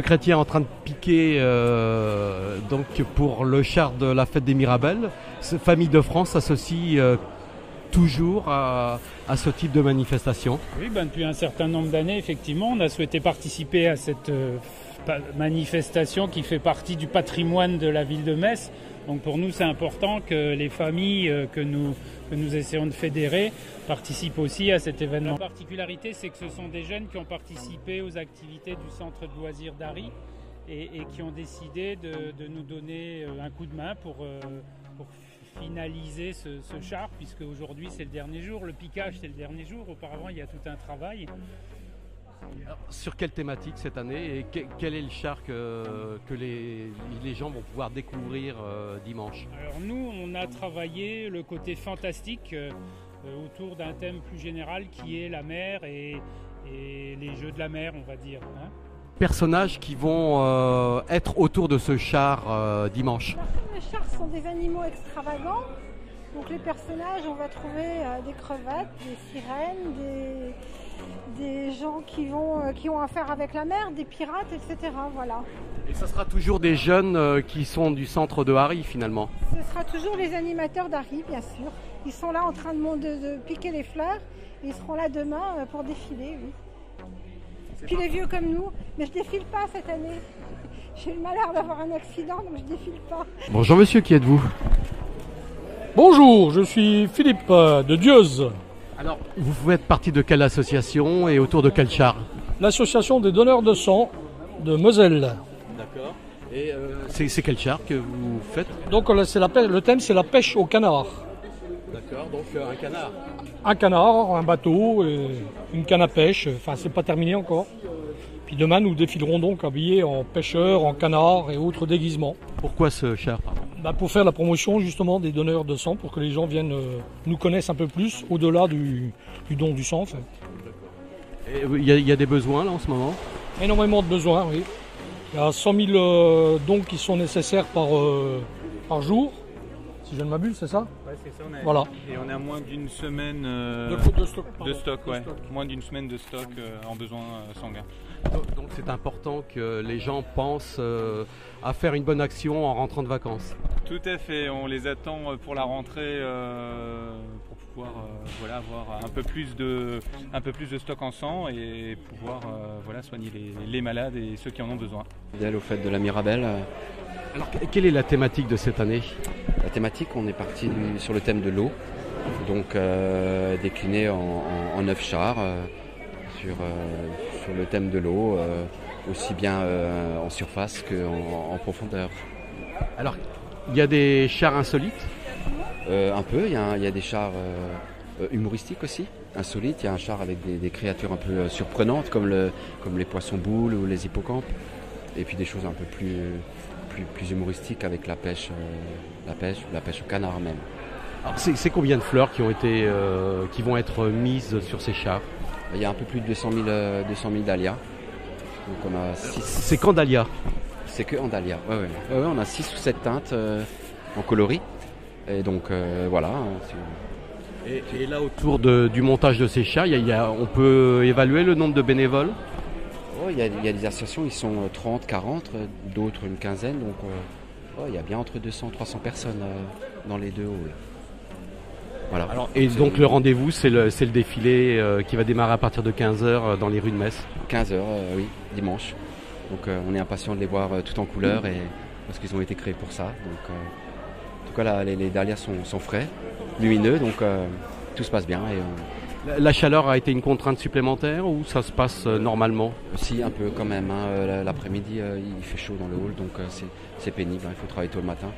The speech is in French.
Chrétien en train de piquer euh, donc pour le char de la fête des Mirabelles. Famille de France s'associe euh, toujours à, ce type de manifestation. Oui, ben, depuis un certain nombre d'années, effectivement, on a souhaité participer à cette euh, manifestation qui fait partie du patrimoine de la ville de Metz. Donc pour nous, c'est important que les familles euh, que nous, essayons de fédérer participent aussi à cet événement. La particularité, c'est que ce sont des jeunes qui ont participé aux activités du centre de loisirs d'Ari et, qui ont décidé de, nous donner euh, un coup de main pour, euh, pour finaliser ce, ce char, puisque aujourd'hui c'est le dernier jour. Le piquage, c'est le dernier jour. Auparavant, il y a tout un travail. Alors, sur quelle thématique cette année et que- quel est le char que, que les, les gens vont pouvoir découvrir euh, dimanche? Alors nous, on a travaillé le côté fantastique euh, euh, autour d'un thème plus général qui est la mer et, et les jeux de la mer, on va dire. hein. Personnages qui vont euh, être autour de ce char euh, dimanche. Les chars sont des animaux extravagants. Donc les personnages, on va trouver euh, des crevettes, des sirènes, des, des gens qui, vont, euh, qui ont affaire avec la mer, des pirates, etc. Voilà. Et ça sera toujours des jeunes euh, qui sont du centre de Harry finalement. Ce sera toujours les animateurs d'Harry, bien sûr. Ils sont là en train de, mon- de- de piquer les fleurs. Et ils seront là demain euh, pour défiler, oui. Puis les vieux comme nous. Mais je défile pas cette année. J'ai eu le malheur d'avoir un accident, donc je défile pas. Bonjour monsieur, qui êtes-vous? Bonjour, je suis Philippe euh, de Dieuze, Alors, vous faites partie de quelle association et autour de quel char l'association des donneurs de sang de Moselle. D'accord. Et euh, c'est quel char que vous faites Donc c'est la le thème c'est la pêche au canard. D'accord, donc euh, un canard. Un canard, un bateau, et une canne à pêche, enfin c'est pas terminé encore. Puis demain nous défilerons donc habillés en pêcheurs, en canard et autres déguisements. Pourquoi ce char pardon Bah, pour faire la promotion justement des donneurs de sang, pour que les gens viennent euh, nous connaissent un peu plus au-delà du, du don du sang. en fait. Et Il y, a- il y a des besoins là en ce moment? Énormément de besoins, oui. Il y a 100 000 euh, dons qui sont nécessaires par, euh, par jour, si je ne m'abuse, c'est ça? Ouais, c'est ça, on a- Voilà. Et on a moins d'une semaine euh, de, de, de stock. de ouais. stock. Moins d'une semaine de stock euh, en besoin euh, sanguin. Donc c'est important que les gens pensent euh, à faire une bonne action en rentrant de vacances. Tout à fait, on les attend pour la rentrée euh, pour pouvoir euh, voilà, avoir un peu, plus de, un peu plus de stock en sang et pouvoir euh, voilà, soigner les, les malades et ceux qui en ont besoin. Fidèle au fait de la Mirabelle. Alors que- quelle est la thématique de cette année? La thématique, on est parti sur le thème de l'eau, donc euh, décliné en, en- en neuf chars euh, sur, euh, sur le thème de l'eau, aussi bien en surface qu'en en profondeur. Alors, il y a des chars insolites? Un peu, il y, a y des chars humoristiques aussi, insolites. Il y a un char avec des, des créatures un peu surprenantes comme, le, comme les poissons-boules ou les hippocampes. Et puis des choses un peu plus, plus, plus humoristiques avec la pêche, euh, la pêche, la pêche au canard même. Alors, c'est combien de fleurs qui, ont été, euh, qui vont être mises sur ces chars Il y a un peu plus de 200 000, euh, 200 000 dahlias. Donc on a six- C'est quand Dahlia C'est que en dahlia. Ouais, ouais. On a 6 ou 7 teintes euh, en coloris. Et donc voilà. Hein, et, là, autour du montage de ces chars, on peut évaluer le nombre de bénévoles? Oh, il y, a, des associations, ils sont 30, 40, d'autres une quinzaine. Donc oh, il y a bien entre 200 300 personnes dans les deux halls. Voilà. et donc le rendez-vous, c'est le, le, défilé euh, qui va démarrer à partir de 15h euh, dans les rues de Metz 15h, euh, oui, dimanche. Donc on est impatient de les voir tout en couleur et, parce qu'ils ont été créés pour ça. Donc, en tout cas, là, les, les dahlias sont, frais, lumineux, donc tout se passe bien. Et, la, chaleur a été une contrainte supplémentaire ou ça se passe normalement? Si, un peu quand même. Hein. L'après-midi, il fait chaud dans le hall, donc c'est pénible. Hein. Il faut travailler tôt le matin.